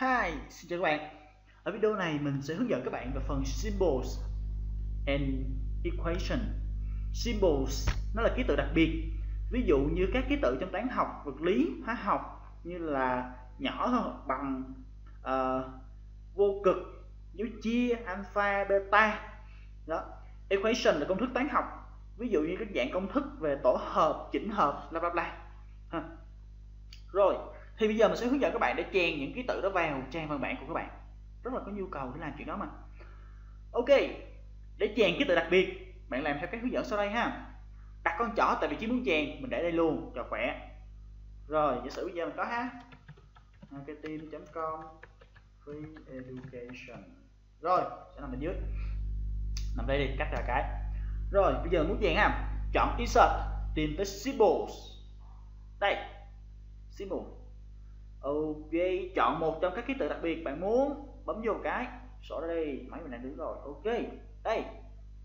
Xin chào các bạn. Ở video này mình sẽ hướng dẫn các bạn về phần Symbols and Equation. Symbols nó là ký tự đặc biệt. Ví dụ như các ký tự trong toán học, vật lý, hóa học Như là nhỏ hơn, bằng, uh, vô cực, dấu chia, alpha, beta. Đó. Equation là công thức toán học. Ví dụ như các dạng công thức về tổ hợp, chỉnh hợp, bla bla bla thì bây giờ mình sẽ hướng dẫn các bạn để chèn những ký tự đó vào trang văn bản của các bạn. Rất là có nhu cầu để làm chuyện đó mà. Ok, để chèn ký tự đặc biệt, bạn làm theo các hướng dẫn sau đây ha. Đặt con chỏ tại vị trí muốn chèn, mình để đây luôn, cho khỏe. Rồi, giả sử bây giờ mình có ha. Marketing.com free education. Rồi, sẽ nằm bên dưới. Nằm đây đi cắt ra cái. Rồi, bây giờ muốn chèn ha. Chọn insert tìm tới symbols. Đây symbol ok, chọn một trong các ký tự đặc biệt bạn muốn. Bấm vô cái sổ ra đi. Máy mình đang đứng rồi. Ok. Đây,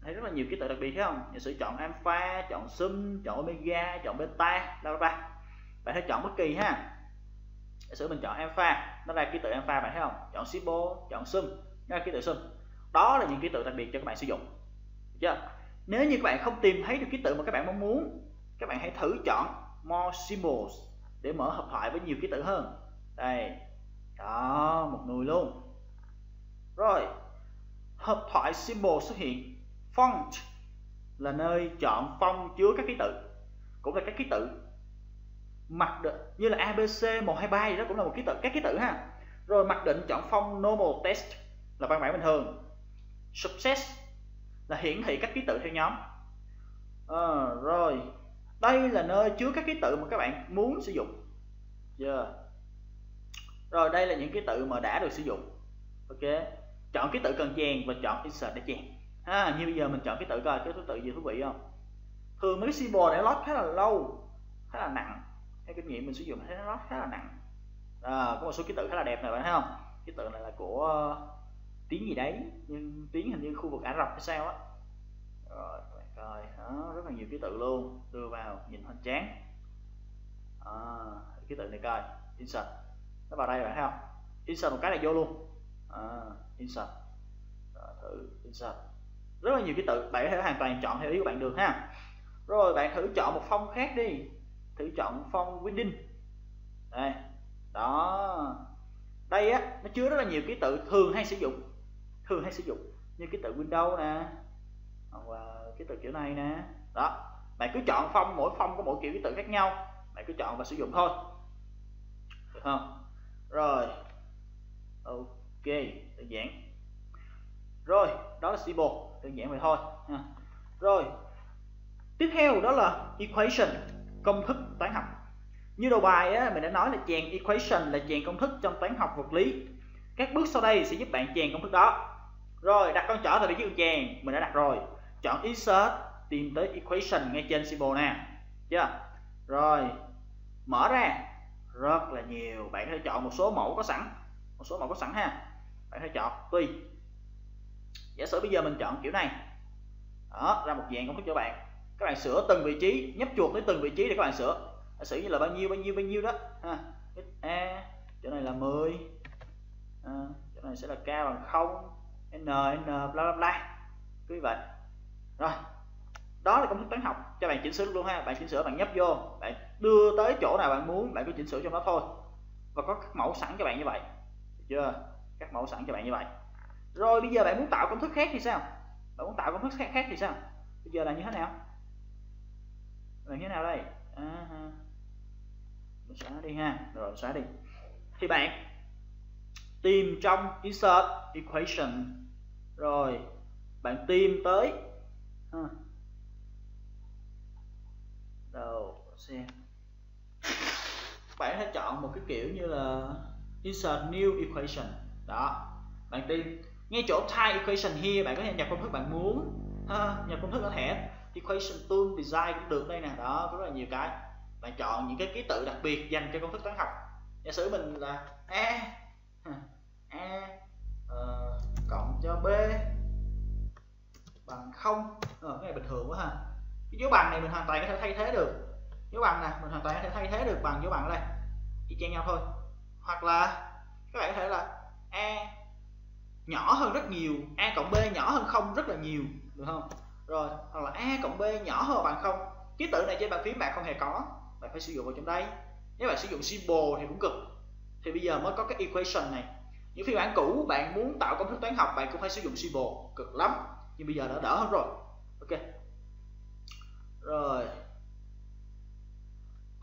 thấy rất là nhiều ký tự đặc biệt, thấy không? Giả sử chọn alpha, chọn sum, chọn omega, chọn beta, bla bla bạn hãy chọn bất kỳ ha. Giả sử mình chọn alpha, nó ra ký tự alpha bạn thấy không? Chọn symbol, chọn sum, nó ra ký tự sum. Đó là những ký tự đặc biệt cho các bạn sử dụng. Được chưa? Nếu như các bạn không tìm thấy được ký tự mà các bạn mong muốn, các bạn hãy thử chọn more symbols để mở hộp thoại với nhiều ký tự hơn đây. Đó một người luôn. Rồi hộp thoại symbol xuất hiện. Font là nơi chọn phong chứa các ký tự cũng là các ký tự. Mặc định như là abc 123 gì đó cũng là một ký tự các ký tự ha. Rồi mặc định chọn phong normal text là văn bản bình thường. Success là hiển thị các ký tự theo nhóm. À, rồi đây là nơi chứa các ký tự mà các bạn muốn sử dụng. Yeah rồi đây là những ký tự mà đã được sử dụng. Ok. Chọn ký tự cần chèn và chọn insert để chèn ha như bây giờ mình chọn ký tự coi cái thứ tự gì thú vị không? Thường mấy cái symbol để lót khá là lâu khá là nặng. Theo kinh nghiệm mình sử dụng thấy nó lót khá là nặng. À, có một số ký tự khá là đẹp này bạn thấy không? Ký tự này là của ờ, tiếng gì đấy nhưng tiếng hình như khu vực ả rập hay sao á. Rồi bạn coi. Đó, rất là nhiều ký tự luôn. Đưa vào nhìn hoành tráng. À, ký tự này coi insert nó vào đây bạn thấy không? Insert một cái này vô luôn. À, insert. Rồi, thử insert. Rất là nhiều ký tự bạn có thể hoàn toàn chọn theo ý của bạn được ha. Rồi bạn thử chọn một phong khác đi. Thử chọn phong winding. Đây. Đó. Đây á nó chứa rất là nhiều ký tự thường hay sử dụng. Thường hay sử dụng. Như ký tự Windows nè hoặc là ký tự kiểu này nè. Đó. Bạn cứ chọn phong mỗi phong có mỗi kiểu ký tự khác nhau. Bạn cứ chọn và sử dụng thôi. Được không? Rồi. Ok đơn giản. Rồi đó là symbol đơn giản vậy thôi ha. rồi tiếp theo đó là equation công thức toán học. Như đầu bài á, mình đã nói là chèn equation là chèn công thức trong toán học vật lý. Các bước sau đây sẽ giúp bạn chèn công thức đó. Rồi đặt con trỏ tại vị trí con chèn mình đã đặt rồi. Chọn insert tìm tới equation ngay trên symbol nè. Chưa? Rồi mở ra rất là nhiều. Bạn hãy chọn một số mẫu có sẵn. Một số mẫu có sẵn ha. Bạn hãy chọn tùy giả sử bây giờ mình chọn kiểu này. Đó ra một dạng công thức cho bạn. Các bạn sửa từng vị trí nhấp chuột tới từng vị trí để các bạn sửa. Giả sử như là bao nhiêu bao nhiêu bao nhiêu đó. Ha a chỗ này là 10 à, chỗ này sẽ là k bằng 0 n n bla bla bla. Cứ vậy. Rồi đó là công thức toán học. Cho bạn chỉnh sửa luôn ha. Bạn chỉnh sửa bạn nhấp vô. Bạn đưa tới chỗ nào bạn muốn bạn cứ chỉnh sửa trong đó thôi. Và có các mẫu sẵn cho bạn như vậy. Được chưa? Các mẫu sẵn cho bạn như vậy. Rồi bây giờ bạn muốn tạo công thức khác thì sao? Bạn muốn tạo công thức khác, khác thì sao? Bây giờ là như thế nào? Là như thế nào đây? À, ha. mình xóa đi ha. Rồi xóa đi. Thì bạn tìm trong insert equation. Rồi bạn tìm tới ha. Xem bạn hãy chọn một cái kiểu như là insert new equation. Đó. Bạn tìm ngay chỗ type equation here bạn có thể nhập công thức bạn muốn. Ha, nhập công thức có thể, equation tool design cũng được đây nè. Đó có rất là nhiều cái. Bạn chọn những cái ký tự đặc biệt dành cho công thức toán học. Giả sử mình là a a uh, cộng cho b bằng không. Ờ, cái này bình thường quá ha. Cái dấu bằng này mình hoàn toàn có thể thay thế được dấu bằng nè, mình hoàn toàn có thể thay thế được bằng dấu bằng ở đây. Y chang nhau thôi. Hoặc là, các bạn có thể là a nhỏ hơn rất nhiều, a cộng b nhỏ hơn không rất là nhiều, được không? Rồi, hoặc là a cộng b nhỏ hơn bằng không. Ký tự này trên bàn phím bạn không hề có, bạn phải sử dụng vào trong đây. Nếu bạn sử dụng symbol thì cũng cực. Thì bây giờ mới có cái equation này. Những phiên bản cũ bạn muốn tạo công thức toán học, bạn cũng phải sử dụng symbol. Cực lắm. Nhưng bây giờ đã đỡ hơn rồi. Ok. Rồi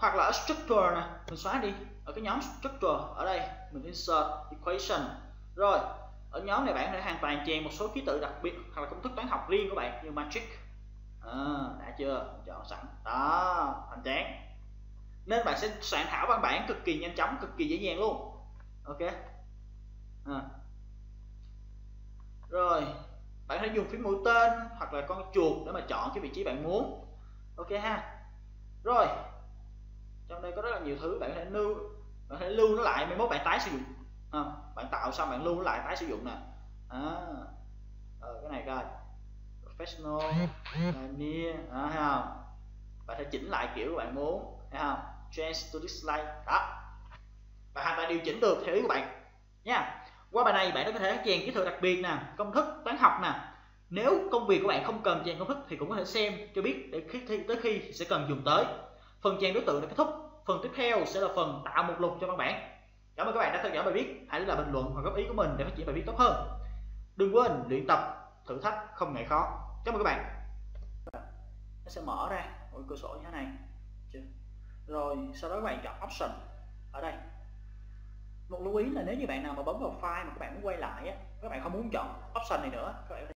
hoặc là ở structure này mình xóa đi. Ở cái nhóm structure ở đây mình insert equation. Rồi ở nhóm này bạn có thể hoàn toàn chèn một số ký tự đặc biệt hoặc là công thức toán học riêng của bạn như matrix. À, đã chưa? Chọn sẵn. Đó thành tráng. Nên bạn sẽ soạn thảo văn bản cực kỳ nhanh chóng cực kỳ dễ dàng luôn. Ok. À. rồi bạn có thể dùng phím mũi tên hoặc là con chuột để mà chọn cái vị trí bạn muốn. Ok ha. Rồi trong đây có rất là nhiều thứ bạn có thể lưu bạn có thể lưu nó lại mai mốt bạn tái sử dụng. À, bạn tạo xong bạn lưu nó lại tái sử dụng nè. À, ờ, cái này coi. Professional near à, thấy không? Bạn thể chỉnh lại kiểu bạn muốn thấy không? Change to display đó. Bạn hoàn toàn điều chỉnh được theo ý của bạn. Nha. Qua bài này bạn có thể chèn kỹ thuật đặc biệt nè công thức toán học nè. Nếu công việc của bạn không cần chèn công thức thì cũng có thể xem cho biết để khi tới khi sẽ cần dùng tới phần chèn đối tượng đã kết thúc. Phần tiếp theo sẽ là phần tạo mục lục cho văn bản. Cảm ơn các bạn đã theo dõi bài viết. Hãy để lại bình luận hoặc góp ý của mình để phát triển bài viết tốt hơn. Đừng quên luyện tập, thử thách không ngại khó. Cảm ơn các bạn. Nó sẽ mở ra một cửa sổ như thế này. Rồi, sau đó các bạn chọn option ở đây. Một lưu ý là nếu như bạn nào mà bấm vào file mà các bạn muốn quay lại á, các bạn không muốn chọn option này nữa, các bạn